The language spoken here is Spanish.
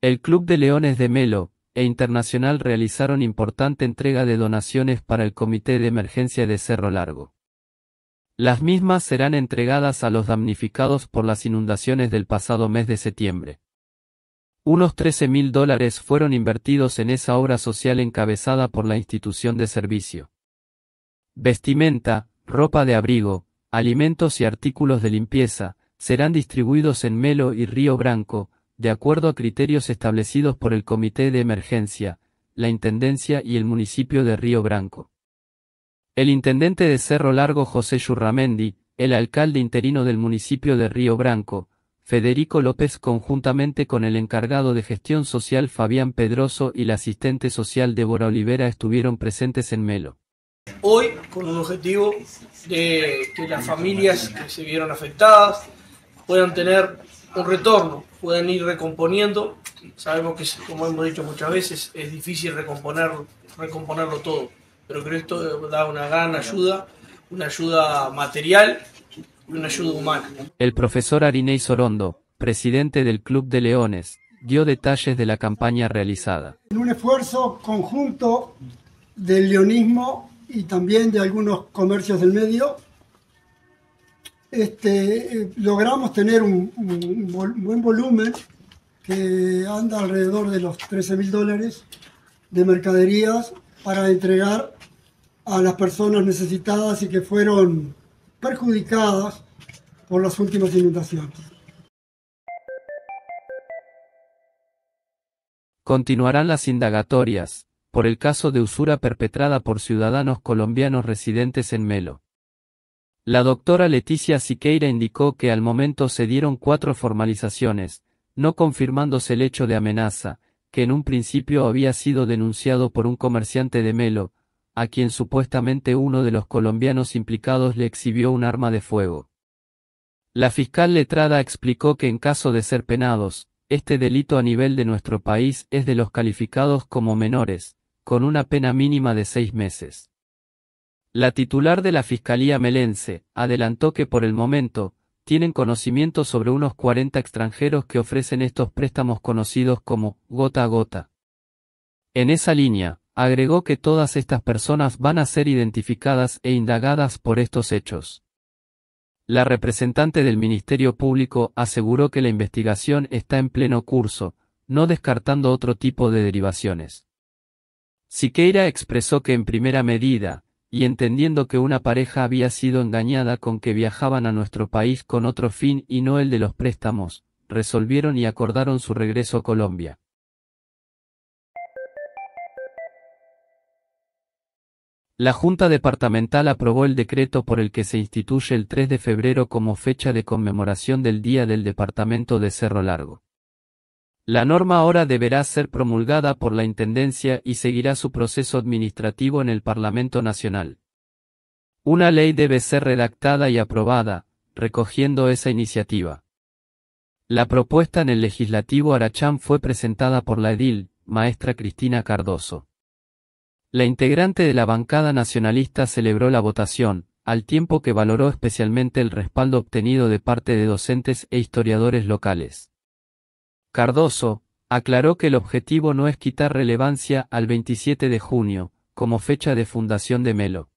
El Club de Leones de Melo e Internacional realizaron importante entrega de donaciones para el Comité de Emergencia de Cerro Largo. Las mismas serán entregadas a los damnificados por las inundaciones del pasado mes de septiembre. Unos 13 mil dólares fueron invertidos en esa obra social encabezada por la institución de servicio. Vestimenta, ropa de abrigo, alimentos y artículos de limpieza, serán distribuidos en Melo y Río Branco, de acuerdo a criterios establecidos por el Comité de Emergencia, la Intendencia y el municipio de Río Branco. El intendente de Cerro Largo José Yurramendi, el alcalde interino del municipio de Río Branco, Federico López conjuntamente con el encargado de gestión social Fabián Pedroso y la asistente social Débora Olivera estuvieron presentes en Melo. Hoy con un objetivo de que las familias que se vieron afectadas puedan tener un retorno, puedan ir recomponiendo. Sabemos que, como hemos dicho muchas veces, es difícil recomponerlo, recomponerlo todo, pero creo que esto da una gran ayuda, una ayuda material y una ayuda humana. El profesor Arinei Sorondo, presidente del Club de Leones, dio detalles de la campaña realizada. En un esfuerzo conjunto del leonismo y también de algunos comercios del medio, este, eh, logramos tener un, buen volumen que anda alrededor de los 13 mil dólares de mercaderías para entregar a las personas necesitadas y que fueron perjudicadas por las últimas inundaciones. Continuarán las indagatorias, por el caso de usura perpetrada por ciudadanos colombianos residentes en Melo. La doctora Leticia Siqueira indicó que al momento se dieron cuatro formalizaciones, no confirmándose el hecho de amenaza, que en un principio había sido denunciado por un comerciante de Melo, a quien supuestamente uno de los colombianos implicados le exhibió un arma de fuego. La fiscal letrada explicó que en caso de ser penados, este delito a nivel de nuestro país es de los calificados como menores, con una pena mínima de seis meses. La titular de la Fiscalía Melense adelantó que por el momento, tienen conocimiento sobre unos 40 extranjeros que ofrecen estos préstamos conocidos como gota a gota. En esa línea, agregó que todas estas personas van a ser identificadas e indagadas por estos hechos. La representante del Ministerio Público aseguró que la investigación está en pleno curso, no descartando otro tipo de derivaciones. Siqueira expresó que en primera medida, y entendiendo que una pareja había sido engañada con que viajaban a nuestro país con otro fin y no el de los préstamos, resolvieron y acordaron su regreso a Colombia. La Junta Departamental aprobó el decreto por el que se instituye el 3 de febrero como fecha de conmemoración del Día del Departamento de Cerro Largo. La norma ahora deberá ser promulgada por la Intendencia y seguirá su proceso administrativo en el Parlamento Nacional. Una ley debe ser redactada y aprobada, recogiendo esa iniciativa. La propuesta en el legislativo Arachán fue presentada por la edil, maestra Cristina Cardoso. La integrante de la bancada nacionalista celebró la votación, al tiempo que valoró especialmente el respaldo obtenido de parte de docentes e historiadores locales. Cardoso, aclaró que el objetivo no es quitar relevancia al 27 de junio, como fecha de fundación de Melo.